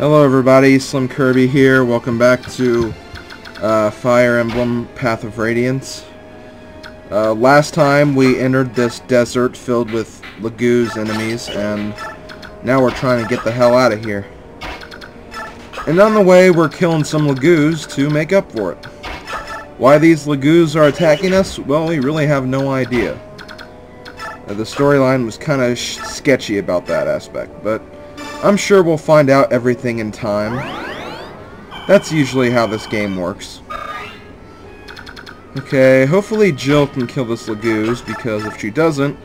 Hello everybody, Slim Kirby here. Welcome back to uh, Fire Emblem Path of Radiance. Uh, last time we entered this desert filled with Laguz enemies, and now we're trying to get the hell out of here. And on the way, we're killing some Laguz to make up for it. Why these Laguz are attacking us? Well, we really have no idea. Uh, the storyline was kind of sketchy about that aspect, but I'm sure we'll find out everything in time. That's usually how this game works. Okay, hopefully Jill can kill this Laguz, because if she doesn't,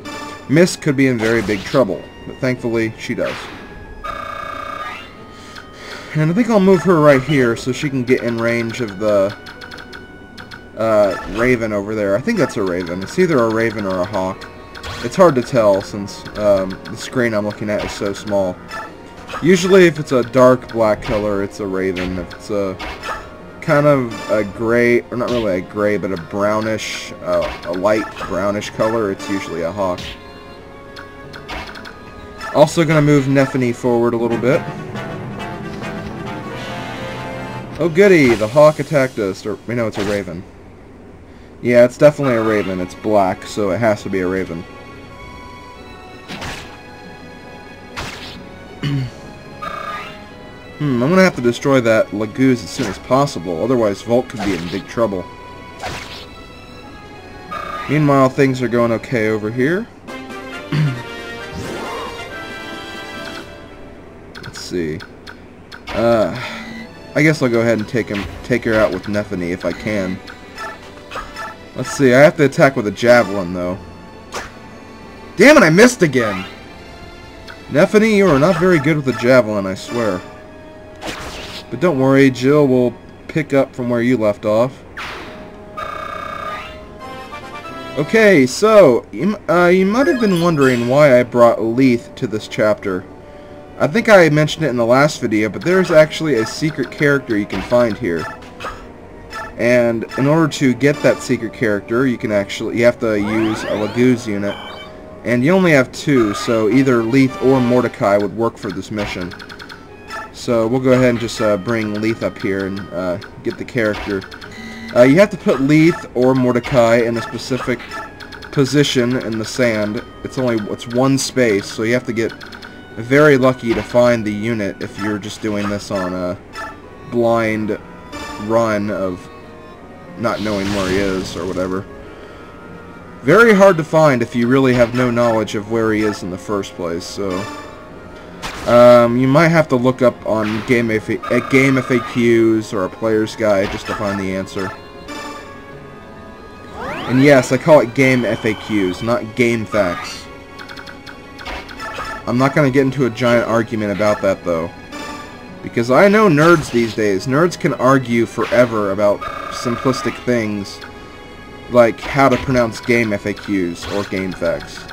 Miss could be in very big trouble. But thankfully, she does. And I think I'll move her right here so she can get in range of the uh, raven over there. I think that's a raven. It's either a raven or a hawk. It's hard to tell since um, the screen I'm looking at is so small. Usually if it's a dark black color, it's a raven. If it's a kind of a gray, or not really a gray, but a brownish, uh, a light brownish color, it's usually a hawk. Also going to move Nephenee forward a little bit. Oh goody, the hawk attacked us, or, we know it's a raven. Yeah, it's definitely a raven. It's black, so it has to be a raven. Hmm, I'm gonna have to destroy that Laguz as soon as possible, otherwise Volt could be in big trouble. Meanwhile, things are going okay over here. Let's see. Uh, I guess I'll go ahead and take him, take her out with Nephenee if I can. Let's see, I have to attack with a Javelin, though. Damn it, I missed again! Nephenee, you are not very good with a Javelin, I swear. But don't worry, Jill will pick up from where you left off. Okay, so, you, uh, you might have been wondering why I brought Lethe to this chapter. I think I mentioned it in the last video, but there's actually a secret character you can find here. And in order to get that secret character, you can actually, you have to use a Laguz unit. And you only have two, so either Lethe or Mordecai would work for this mission. So we'll go ahead and just uh, bring Lethe up here and uh, get the character. Uh, you have to put Lethe or Mordecai in a specific position in the sand. It's only it's one space, so you have to get very lucky to find the unit if you're just doing this on a blind run of not knowing where he is or whatever. Very hard to find if you really have no knowledge of where he is in the first place, so... Um, you might have to look up on game, F game FAQs or a player's guide just to find the answer. And yes, I call it game FAQs, not game facts. I'm not going to get into a giant argument about that, though. Because I know nerds these days. Nerds can argue forever about simplistic things like how to pronounce game FAQs or game facts.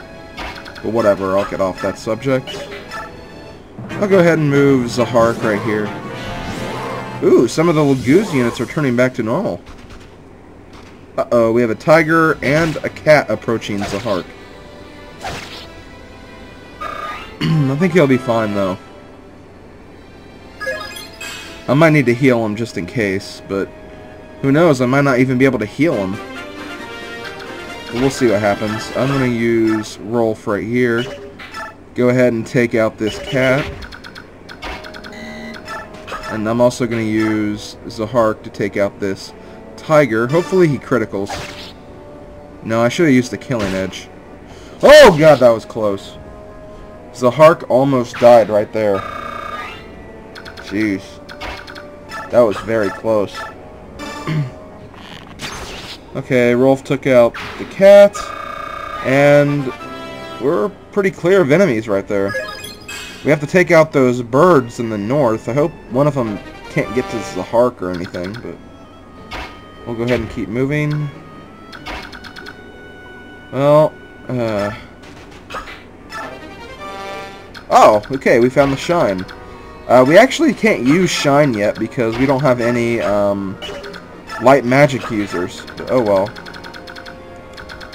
But whatever, I'll get off that subject. I'll go ahead and move Zihark right here. Ooh, some of the Laguz units are turning back to normal. Uh-oh, we have a tiger and a cat approaching Zihark. I think he'll be fine, though. I might need to heal him just in case, but who knows, I might not even be able to heal him. we'll see what happens. I'm going to use Rolf right here. Go ahead and take out this cat. And I'm also going to use Zihark to take out this tiger. Hopefully he criticals. No, I should have used the killing edge. Oh god, that was close. Zihark almost died right there. Jeez. That was very close. okay, Rolf took out the cat. And we're pretty clear of enemies right there. We have to take out those birds in the north. I hope one of them can't get to the Zihark or anything, but we'll go ahead and keep moving. Well, uh... Oh, okay, we found the shine. Uh, we actually can't use shine yet because we don't have any um, light magic users. But, oh well.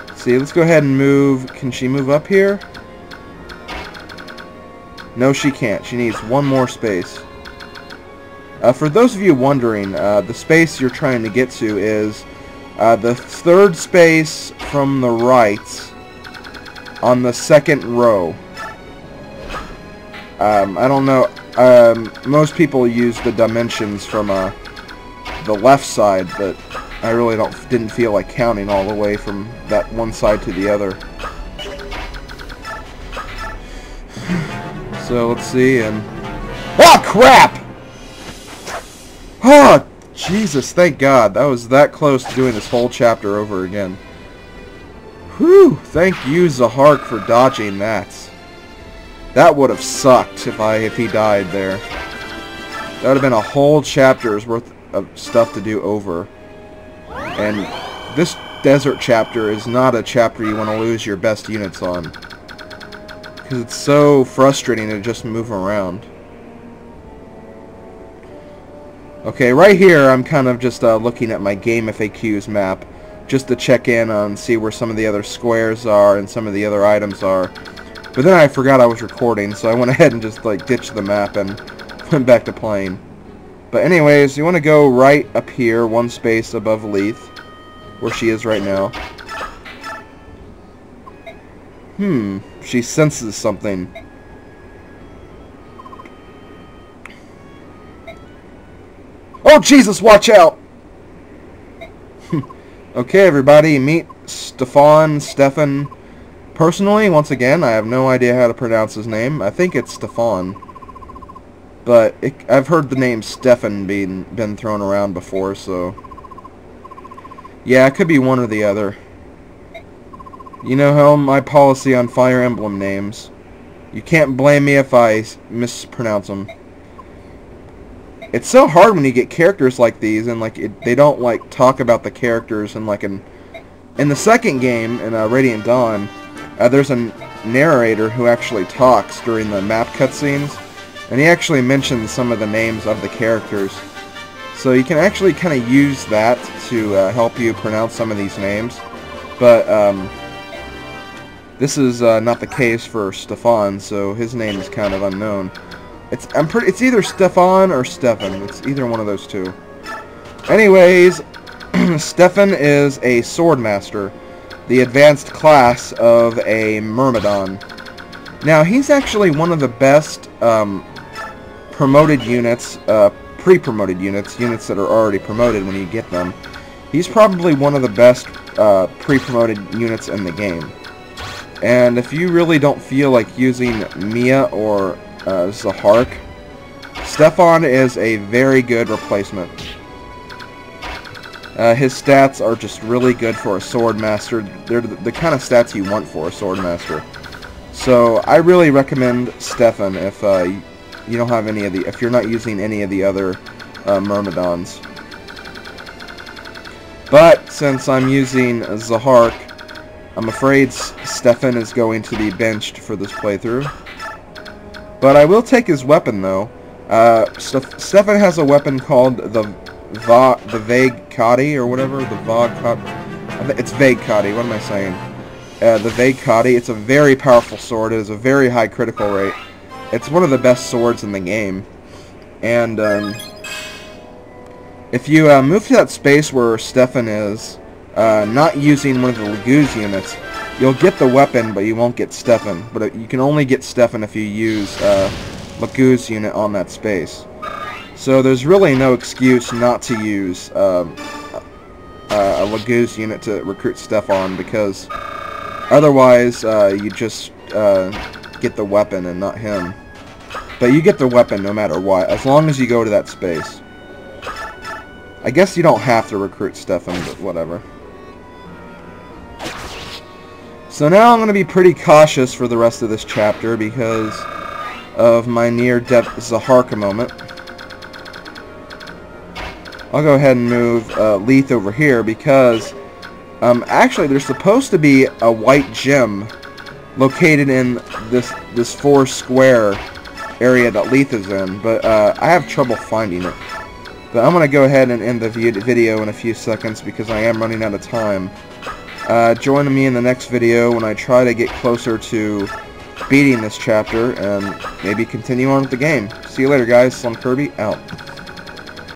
Let's see, let's go ahead and move. Can she move up here? No, she can't. She needs one more space. Uh, for those of you wondering, uh, the space you're trying to get to is uh, the third space from the right on the second row. Um, I don't know. Um, most people use the dimensions from uh, the left side, but I really don't didn't feel like counting all the way from that one side to the other. So let's see and oh crap! Oh Jesus! Thank God that was that close to doing this whole chapter over again. Whew! Thank you, Zihark, for dodging that. That would have sucked if I if he died there. That would have been a whole chapter's worth of stuff to do over. And this desert chapter is not a chapter you want to lose your best units on. Because it's so frustrating to just move around. Okay, right here I'm kind of just uh, looking at my game FAQs map just to check in on see where some of the other squares are and some of the other items are. But then I forgot I was recording, so I went ahead and just like ditched the map and went back to playing. But anyways, you want to go right up here, one space above Lethe, where she is right now. Hmm, she senses something. Oh Jesus, watch out! okay everybody, meet Stefan, Stefan, Personally, once again, I have no idea how to pronounce his name. I think it's Stefan. But it, I've heard the name Stefan being been thrown around before, so... Yeah, it could be one or the other. You know how my policy on Fire Emblem names. You can't blame me if I mispronounce them. It's so hard when you get characters like these and like it, they don't like talk about the characters and like in in the second game in uh, Radiant Dawn uh, there's a narrator who actually talks during the map cutscenes, and he actually mentions some of the names of the characters. So you can actually kind of use that to uh, help you pronounce some of these names. But um, this is uh, not the case for Stefan, so his name is kind of unknown. It's I'm pretty. It's either Stefan or Stefan. It's either one of those two. Anyways, Stefan is a sword master the advanced class of a Myrmidon. Now, he's actually one of the best um, promoted units, uh, pre-promoted units, units that are already promoted when you get them. He's probably one of the best uh, pre-promoted units in the game. And if you really don't feel like using Mia or uh, Zihark, Stefan is a very good replacement. Uh, his stats are just really good for a sword master. They're the, kind of stats you want for a sword master. So I really recommend Stefan if uh, you don't have any of the, if you're not using any of the other uh, Myrmidons. But since I'm using Zihark, I'm afraid Stefan is going to be benched for this playthrough. But I will take his weapon though. Uh, Stefan has a weapon called the Va the Vague Katti or whatever, the Vague Katti. It's Vague Katti, what am I saying? Uh, the Vague Katti, it's a very powerful sword, it has a very high critical rate. It's one of the best swords in the game. And, um, if you uh, move to that space where Stefan is, uh, not using one of the Laguz units, you'll get the weapon, but you won't get Stefan. But you can only get Stefan if you use uh, Laguz unit on that space. So there's really no excuse not to use um, a Laguz unit to recruit Stefan because otherwise uh, you just uh, get the weapon and not him. But you get the weapon no matter what, as long as you go to that space. I guess you don't have to recruit Stefan, but whatever. So now I'm going to be pretty cautious for the rest of this chapter because of my near-death Zaharka moment. I'll go ahead and move uh, Lethe over here because um, actually there's supposed to be a white gem located in this this four square area that Lethe is in, but uh, I have trouble finding it. But I'm going to go ahead and end the video in a few seconds because I am running out of time. Uh, join me in the next video when I try to get closer to beating this chapter and maybe continue on with the game. See you later guys, Slim Kirby, out.